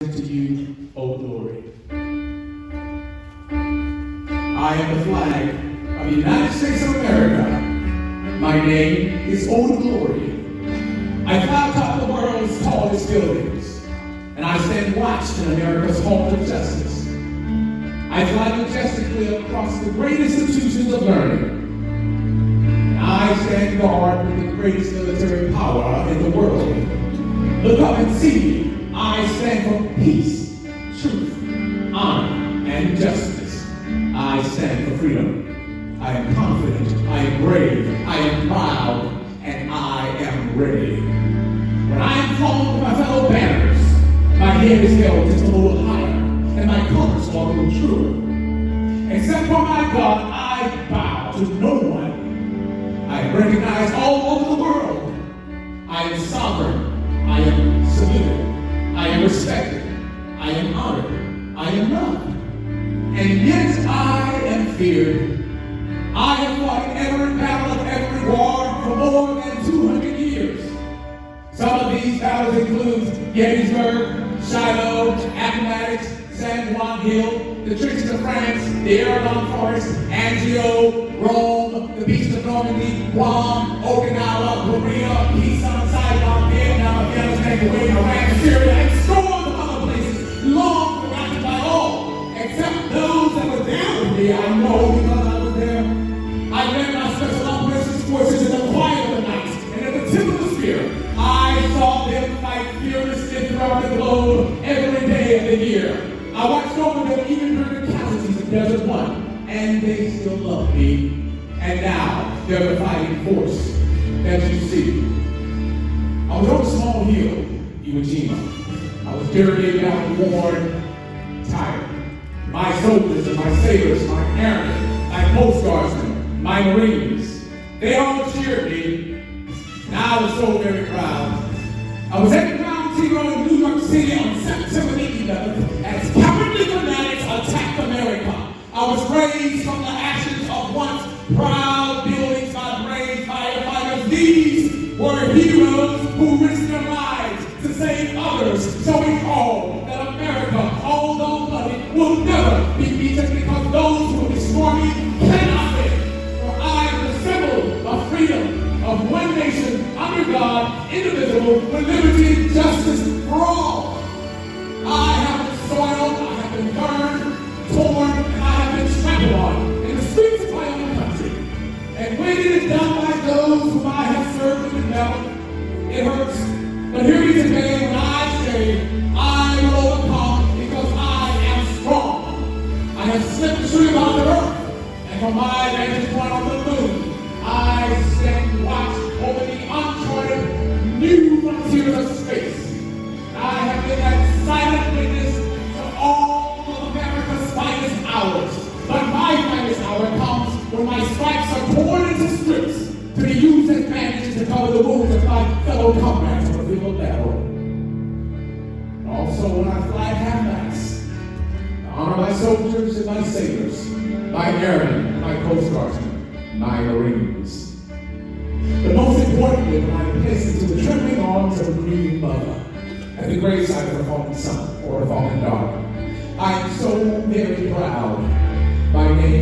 to you, O glory. I am the flag of the United States of America. My name is Old Glory. I fly atop the world's tallest buildings, and I stand watch in America's home of justice. I fly majestically across the great institutions of learning. And I stand guard with the greatest military power in the world. Look up and see me. I stand for peace, truth, honor, and justice. I stand for freedom. I am confident. I am brave. I am proud. And I am ready. When I am called with my fellow banners, my head is held just a little higher, and my colors are a little truer. Except for my God, I bow to no one. I am recognized all over the world. I am sovereign. Respected. I am honored. I am loved. And yet I am feared. I have fought every battle of every war for more than 200 years. Some of these battles include Gettysburg, Shiloh, Appomattox, San Juan Hill, the trenches of France, the Argonne Forest, Anzio, Rome, the beaches of Normandy, Guam, Okinawa, Korea, Peace on Saigon, Vietnam, Afghanistan, Kuwait, Iraq, Syria, tip of the spear. I saw them fight fearlessly throughout the globe every day of the year. I watched over them even during the casualties of Desert One, and they still love me. And now they're the fighting force that you see. I was a small hill, Iwo Jima. I was dirty, out, worn, tired. My soldiers and my sailors, my airmen, my coast guardsmen, my marines, they all cheered me. And I was so very proud. I was at the Ground Zero in New York City on September the 11th as cowardly fanatics attacked America. I was raised from the ashes of once proud buildings by brave firefighters. These were heroes who risked their lives to save others. showing all that America, although bloody, will never be beaten because those who one nation, under God, indivisible, with liberty and justice for all. I have been soiled, I have been burned, torn, and I have been trampled on in the streets of my own country. And when it is done by those whom I have served in the it hurts. But hear me today when I say, I will overcome because I am strong. I have slipped through on the earth, and from my vantage point on the moon, I stand of space. I have been that silent witness to all of America's finest hours. But my finest hour comes when my stripes are torn into strips to be used as bandages to cover the wounds of my fellow comrades on the field of battle. Also when I fly at half-mast, to honor my soldiers and my sailors, my airmen, my coast my marines. But most importantly, I place into the trembling arms of a grieving mother at the graveside of her fallen son or her fallen daughter, I am so very proud. My name is.